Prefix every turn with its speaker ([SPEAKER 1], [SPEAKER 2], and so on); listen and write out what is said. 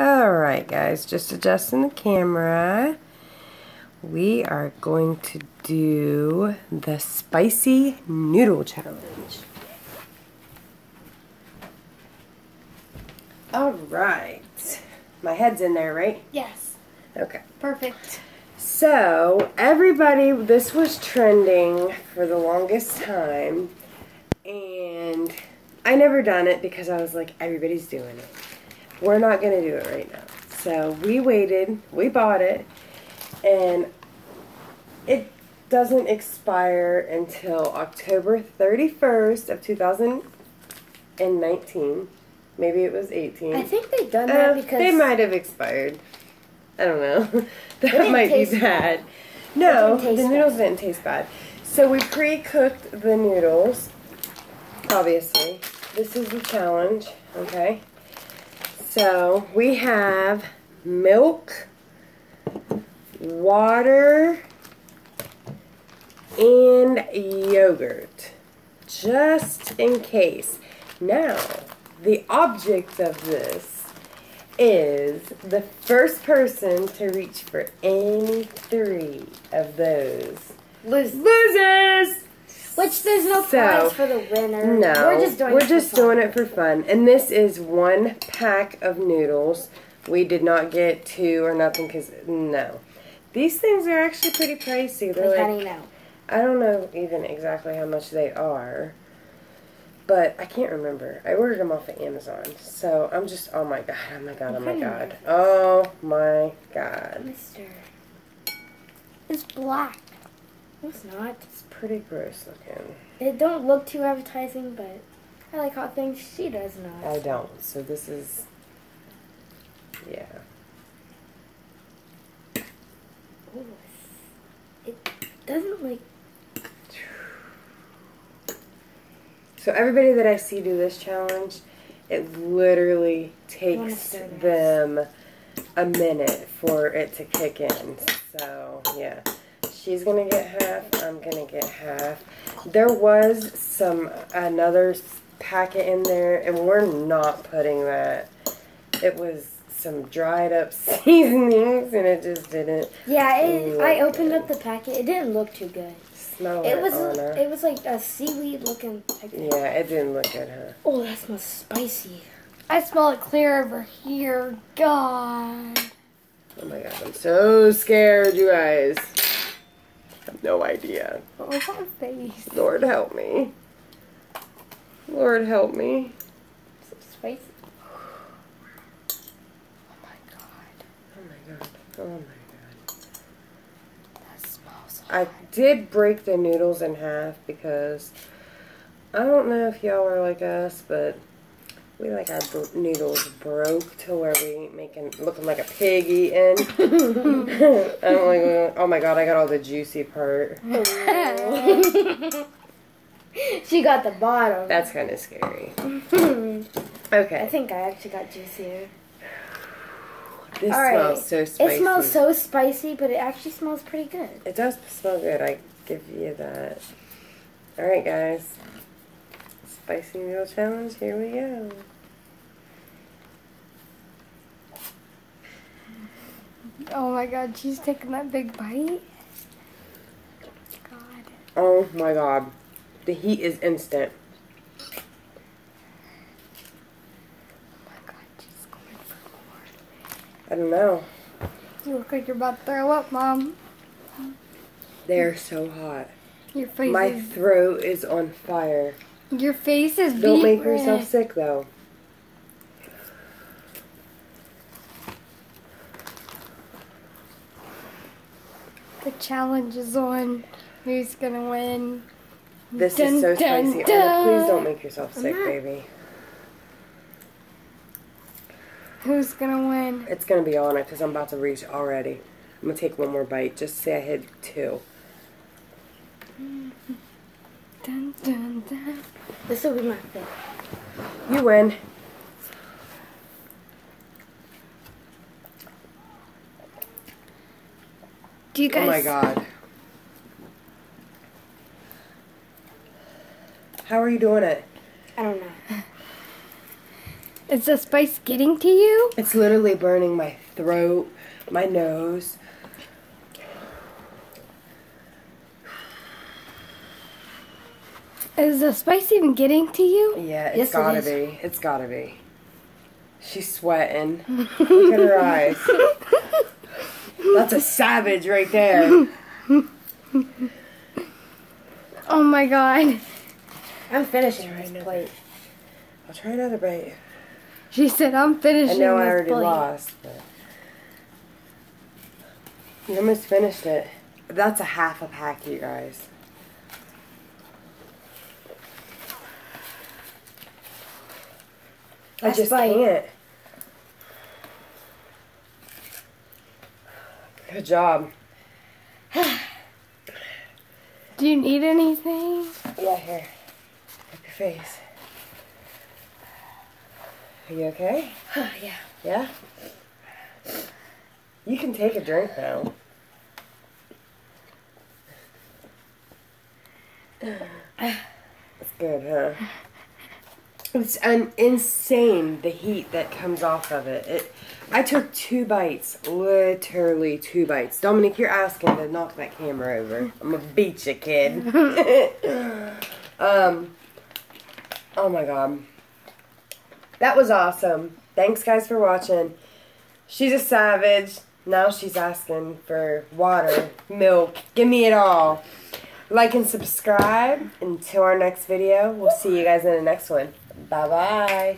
[SPEAKER 1] Alright guys, just adjusting the camera. We are going to do the spicy noodle challenge. Alright. My head's in there, right?
[SPEAKER 2] Yes.
[SPEAKER 1] Okay.
[SPEAKER 2] Perfect.
[SPEAKER 1] So, everybody, this was trending for the longest time. And I never done it because I was like, everybody's doing it. We're not going to do it right now. So, we waited, we bought it, and it doesn't expire until October 31st of 2019. Maybe it was 18.
[SPEAKER 2] I think they've done that
[SPEAKER 1] Uh,
[SPEAKER 2] because
[SPEAKER 1] they might have expired. I don't know. that might be
[SPEAKER 2] taste
[SPEAKER 1] bad. No, the noodles
[SPEAKER 2] bad.
[SPEAKER 1] didn't taste bad. So we pre-cooked the noodles. Obviously, this is the challenge. Okay. So we have milk, water, and yogurt, just in case. Now, the object of this is the first person to reach for any three of those
[SPEAKER 2] lose.
[SPEAKER 1] loses.
[SPEAKER 2] Which there's no
[SPEAKER 1] So,
[SPEAKER 2] prize for the winner.
[SPEAKER 1] No,
[SPEAKER 2] we're just doing.
[SPEAKER 1] we're
[SPEAKER 2] it for
[SPEAKER 1] just
[SPEAKER 2] fun.
[SPEAKER 1] doing it for fun. And this is one pack of noodles. We did not get two or nothing because no, these things are actually pretty pricey. They're
[SPEAKER 2] Like,
[SPEAKER 1] like
[SPEAKER 2] how do you know?
[SPEAKER 1] I don't know even exactly how much they are, but I can't remember. I ordered them off of Amazon, so I'm just oh my god, oh my god, oh my god, oh my god.
[SPEAKER 2] Mister. It's black. It's not.
[SPEAKER 1] It's pretty gross looking.
[SPEAKER 2] It don't look too advertising, but I like hot things. She does not.
[SPEAKER 1] I don't. So this is yeah.
[SPEAKER 2] Ooh, it doesn't like.
[SPEAKER 1] So everybody that I see do this challenge, it literally takes them a minute for it to kick in. So yeah, she's gonna get half. I'm gonna get half. There was some another packet in there, and we're not putting that. It was some dried up seasonings, and it just didn't
[SPEAKER 2] Yeah, it, I opened
[SPEAKER 1] good.
[SPEAKER 2] up the packet. It didn't look too good.
[SPEAKER 1] smell
[SPEAKER 2] It
[SPEAKER 1] like
[SPEAKER 2] was
[SPEAKER 1] Anna.
[SPEAKER 2] it was like a seaweed looking type thing.
[SPEAKER 1] Yeah, it didn't look good, huh?
[SPEAKER 2] Oh, that smells spicy.
[SPEAKER 3] I smell it clear over here. God.
[SPEAKER 1] Oh my god, I'm so scared, you guys. I have no idea.
[SPEAKER 3] Oh, what was face?
[SPEAKER 1] Lord help me. Lord help me.
[SPEAKER 2] So spicy.
[SPEAKER 3] Oh my god.
[SPEAKER 1] Oh my god. Oh my god.
[SPEAKER 3] That smells
[SPEAKER 1] I did break the noodles in half because I don't know if y'all are like us, but we like our noodles broke to where we ain't making looking like a pig eating. I don't like. Oh my god, I got all the juicy part.
[SPEAKER 2] she got the bottom.
[SPEAKER 1] That's kind of scary. Okay.
[SPEAKER 2] I think I actually got juicier.
[SPEAKER 1] this
[SPEAKER 2] All right.
[SPEAKER 1] smells so spicy.
[SPEAKER 2] It smells so spicy, but it actually smells pretty good.
[SPEAKER 1] It does smell good. I give you that. All right, guys. Spicy noodle challenge. Here we go.
[SPEAKER 3] Oh my god, she's taking that big bite. God.
[SPEAKER 1] Oh my god, the heat is instant.
[SPEAKER 3] Oh my god, she's going for more.
[SPEAKER 1] I don't know.
[SPEAKER 3] You look like you're about to throw up, Mom.
[SPEAKER 1] They're so hot.
[SPEAKER 3] Your face
[SPEAKER 1] My
[SPEAKER 3] is
[SPEAKER 1] throat is on fire.
[SPEAKER 3] your face is
[SPEAKER 1] Don't make yourself sick though.
[SPEAKER 3] The challenge is on. Who's gonna win?
[SPEAKER 1] This
[SPEAKER 3] Dun,
[SPEAKER 1] is so
[SPEAKER 3] dun,
[SPEAKER 1] spicy.
[SPEAKER 3] dun.
[SPEAKER 1] Anna, please don't make yourself sick,
[SPEAKER 2] not.
[SPEAKER 1] baby.
[SPEAKER 3] Who's gonna win?
[SPEAKER 1] It's gonna be on it because I'm about to reach already. I'm gonna take one more bite. Just say I hit two.
[SPEAKER 3] Dun dun dun.
[SPEAKER 2] This will be my favorite.
[SPEAKER 1] You win.
[SPEAKER 3] Do you guys?
[SPEAKER 1] Oh my god. How are you doing it?
[SPEAKER 2] I don't know.
[SPEAKER 3] Is the spice getting to you?
[SPEAKER 1] It's literally burning my throat, my nose.
[SPEAKER 3] Is the spice even getting to you?
[SPEAKER 1] Yeah, it's
[SPEAKER 2] Yes,
[SPEAKER 1] gotta
[SPEAKER 2] is.
[SPEAKER 1] be. It's gotta be. She's sweating. Look at her eyes. That's a savage right there.
[SPEAKER 3] Oh my god.
[SPEAKER 2] I'm finishing
[SPEAKER 1] Try
[SPEAKER 2] this
[SPEAKER 1] another.
[SPEAKER 2] plate.
[SPEAKER 1] I'll try another bite.
[SPEAKER 3] She said, I'm
[SPEAKER 1] I
[SPEAKER 3] finishing
[SPEAKER 1] know I
[SPEAKER 3] this
[SPEAKER 1] already
[SPEAKER 3] plate.
[SPEAKER 1] lost, but you almost finished it. That's a half a pack, you guys. I just
[SPEAKER 2] bite.
[SPEAKER 1] can't. Good job.
[SPEAKER 3] Do you need anything?
[SPEAKER 1] Yeah, here. Wipe your face. Are you okay?
[SPEAKER 2] yeah.
[SPEAKER 1] Yeah? You can take a drink now. It's good, huh? It's an insane the heat that comes off of it. It I took two bites, literally two bites. Dominic, you're asking to knock that camera over. I'm gonna beat you, kid. um Oh my god. That was awesome. Thanks guys for watching. She's a savage. Now she's asking for water, milk. Give me it all. Like and subscribe. Until our next video, we'll see you guys in the next one. Bye bye.